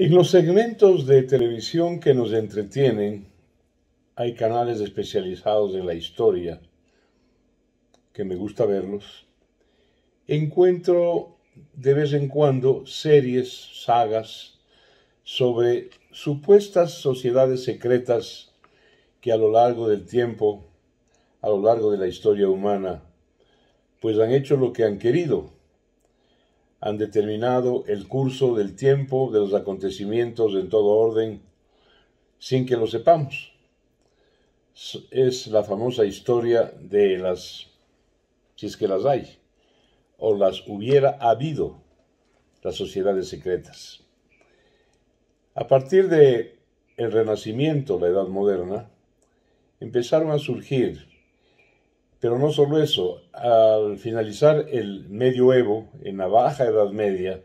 En los segmentos de televisión que nos entretienen, hay canales especializados en la historia, que me gusta verlos. Encuentro de vez en cuando series, sagas, sobre supuestas sociedades secretas que a lo largo del tiempo, a lo largo de la historia humana, pues han hecho lo que han querido han determinado el curso del tiempo, de los acontecimientos en todo orden, sin que lo sepamos. Es la famosa historia de las, si es que las hay, o las hubiera habido, las sociedades secretas. A partir de Renacimiento, la Edad Moderna, empezaron a surgir pero no solo eso, al finalizar el medioevo, en la Baja Edad Media,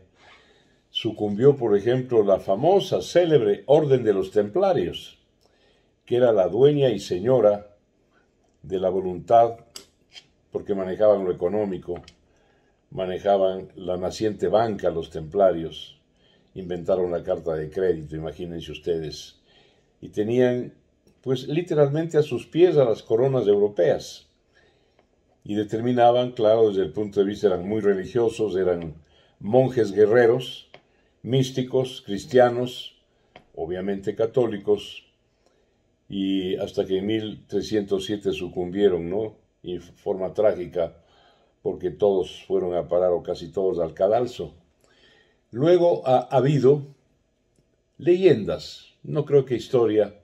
sucumbió, por ejemplo, la famosa, célebre Orden de los Templarios, que era la dueña y señora de la voluntad, porque manejaban lo económico, manejaban la naciente banca, los templarios, inventaron la carta de crédito, imagínense ustedes, y tenían, pues literalmente a sus pies a las coronas europeas y determinaban, claro, desde el punto de vista eran muy religiosos, eran monjes guerreros, místicos, cristianos, obviamente católicos, y hasta que en 1307 sucumbieron, ¿no? Y forma trágica, porque todos fueron a parar, o casi todos, al cadalso. Luego ha habido leyendas, no creo que historia,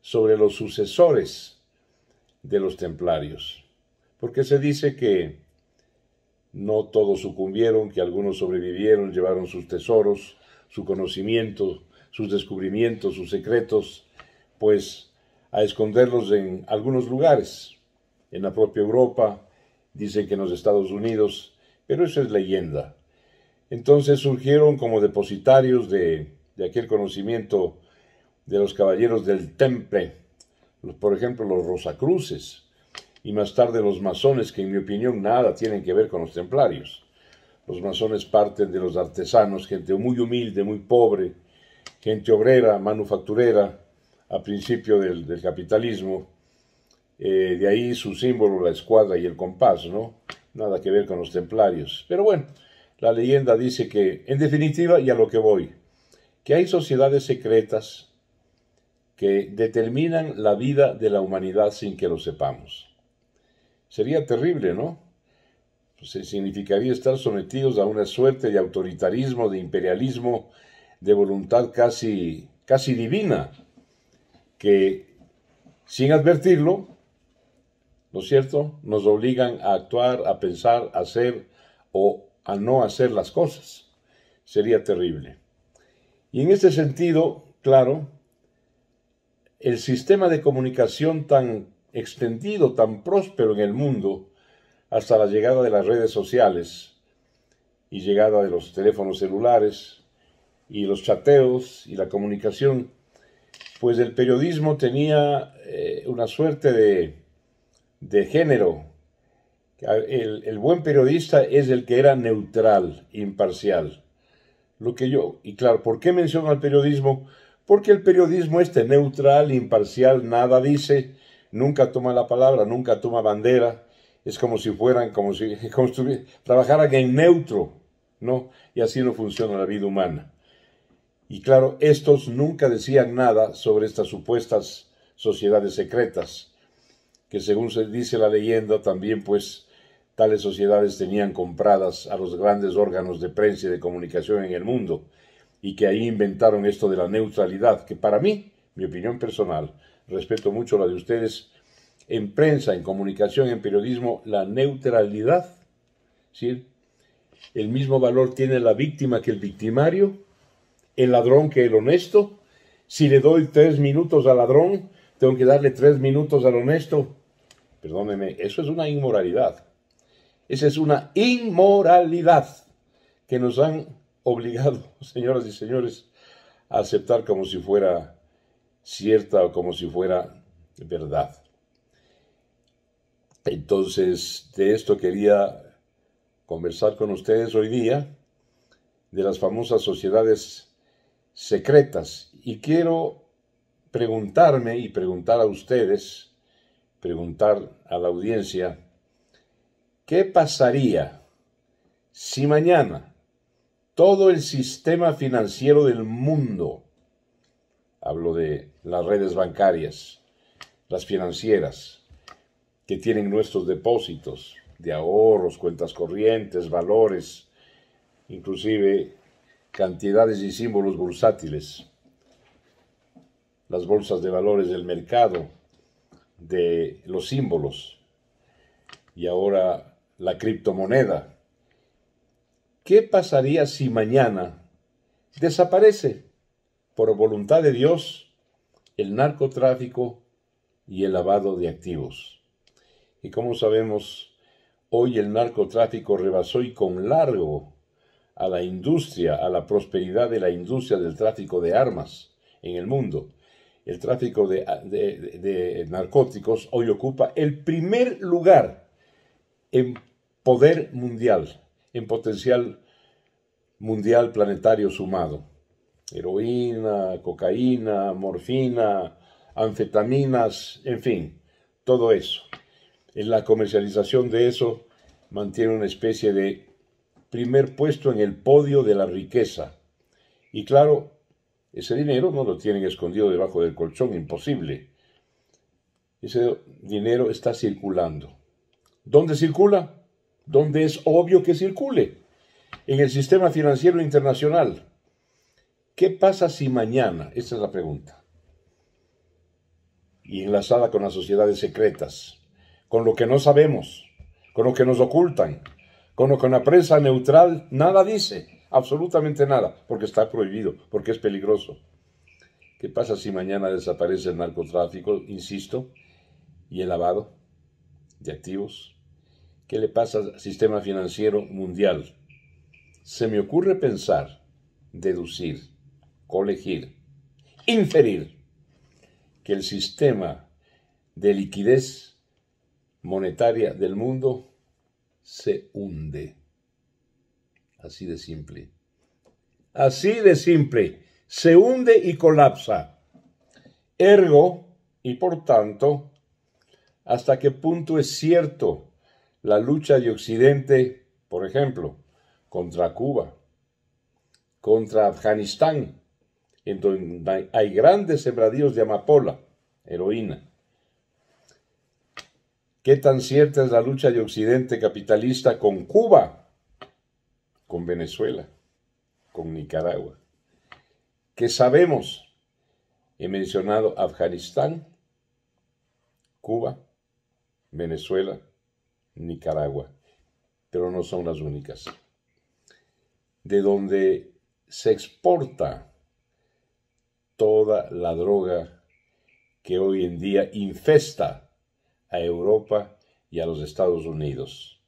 sobre los sucesores de los templarios porque se dice que no todos sucumbieron, que algunos sobrevivieron, llevaron sus tesoros, su conocimiento, sus descubrimientos, sus secretos, pues a esconderlos en algunos lugares, en la propia Europa, dicen que en los Estados Unidos, pero eso es leyenda. Entonces surgieron como depositarios de, de aquel conocimiento de los caballeros del Temple, por ejemplo los Rosacruces, y más tarde los masones, que en mi opinión nada tienen que ver con los templarios. Los masones parten de los artesanos, gente muy humilde, muy pobre, gente obrera, manufacturera, a principio del, capitalismo. Eh, de ahí su símbolo, la escuadra y el compás, ¿no? Nada que ver con los templarios. Pero bueno, la leyenda dice que, en definitiva, y a lo que voy, que hay sociedades secretas que determinan la vida de la humanidad sin que lo sepamos. Sería terrible, ¿no? Pues eh, significaría estar sometidos a una suerte de autoritarismo, de imperialismo, de voluntad casi, casi divina, que sin advertirlo, ¿no es cierto?, nos obligan a actuar, a pensar, a hacer o a no hacer las cosas. Sería terrible. Y en este sentido, claro, el sistema de comunicación tan extendido, tan próspero en el mundo, hasta la llegada de las redes sociales y llegada de los teléfonos celulares y los chateos y la comunicación, pues el periodismo tenía eh, una suerte de, de género. El, buen periodista es el que era neutral, imparcial. Lo que yo, y claro, ¿por qué menciono al periodismo? Porque el periodismo este neutral, imparcial, nada dice, nunca toma la palabra, nunca toma bandera, es como si fueran, como si, trabajaran en neutro, ¿no? Y así no funciona la vida humana. Y claro, estos nunca decían nada sobre estas supuestas sociedades secretas, que según se dice la leyenda, también pues tales sociedades tenían compradas a los grandes órganos de prensa y de comunicación en el mundo, y que ahí inventaron esto de la neutralidad, que para mí, mi opinión personal, respeto mucho la de ustedes, en prensa, en comunicación, en periodismo, la neutralidad, ¿sí? El mismo valor tiene la víctima que el victimario, el ladrón que el honesto. Si le doy tres minutos al ladrón, tengo que darle tres minutos al honesto. Perdóneme, eso es una inmoralidad. Esa es una inmoralidad que nos han obligado, señoras y señores, a aceptar como si fuera cierta o como si fuera verdad. Entonces, de esto quería conversar con ustedes hoy día, de las famosas sociedades secretas. Y quiero preguntarme y preguntar a ustedes, preguntar a la audiencia, ¿qué pasaría si mañana todo el sistema financiero del mundo, hablo de las redes bancarias, las financieras, que tienen nuestros depósitos de ahorros, cuentas corrientes, valores, inclusive cantidades y símbolos bursátiles, las bolsas de valores del mercado, de los símbolos. Y ahora la criptomoneda. ¿Qué pasaría si mañana desaparece por voluntad de Dios el narcotráfico y el lavado de activos? Y como sabemos, hoy el narcotráfico rebasó y con largo a la industria, a la prosperidad de la industria del tráfico de armas en el mundo. El tráfico de, narcóticos hoy ocupa el primer lugar en poder mundial, en potencial mundial planetario sumado. Heroína, cocaína, morfina, anfetaminas, en fin, todo eso. En la comercialización de eso mantiene una especie de primer puesto en el podio de la riqueza. Y claro, ese dinero no lo tienen escondido debajo del colchón, imposible. Ese dinero está circulando. ¿Dónde circula? ¿Dónde es obvio que circule? En el sistema financiero internacional. ¿Qué pasa si mañana? Esa es la pregunta. Y enlazada con las sociedades secretas, con lo que no sabemos, con lo que nos ocultan, con con la prensa neutral nada dice, absolutamente nada, porque está prohibido, porque es peligroso. ¿Qué pasa si mañana desaparece el narcotráfico, insisto, y el lavado de activos? ¿Qué le pasa al sistema financiero mundial? Se me ocurre pensar, deducir, colegir, inferir que el sistema de liquidez monetaria del mundo se hunde. Así de simple. Así de simple. Se hunde y colapsa. Ergo, y por tanto, hasta qué punto es cierto la lucha de Occidente, por ejemplo, contra Cuba, contra Afganistán, en donde hay grandes sembradíos de amapola, heroína, ¿Qué tan cierta es la lucha de Occidente capitalista con Cuba, con Venezuela, con Nicaragua? ¿Qué sabemos? He mencionado Afganistán, Cuba, Venezuela, Nicaragua, pero no son las únicas. De donde se exporta toda la droga que hoy en día infesta a Europa y a los Estados Unidos.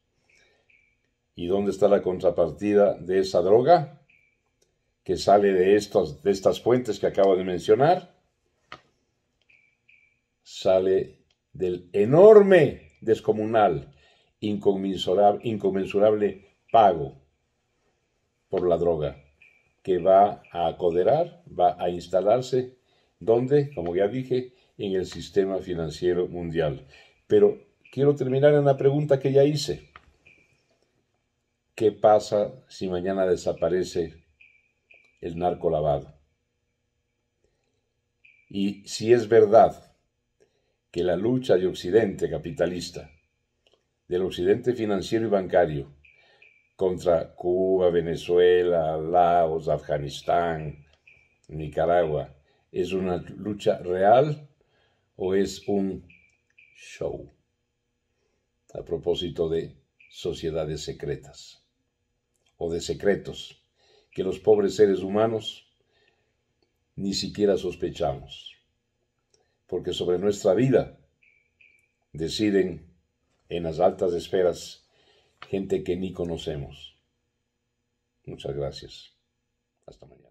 ¿Y dónde está la contrapartida de esa droga que sale de, estas fuentes que acabo de mencionar? Sale del enorme, descomunal, inconmensurable, inconmensurable pago por la droga que va a acoderar, va a instalarse, donde, como ya dije, en el sistema financiero mundial. Pero quiero terminar en la pregunta que ya hice. ¿Qué pasa si mañana desaparece el narco lavado? Y si es verdad que la lucha de Occidente capitalista, del Occidente financiero y bancario, contra Cuba, Venezuela, Laos, Afganistán, Nicaragua, es una lucha real o es un show. A propósito de sociedades secretas o de secretos que los pobres seres humanos ni siquiera sospechamos, porque sobre nuestra vida deciden en las altas esferas gente que ni conocemos. Muchas gracias. Hasta mañana.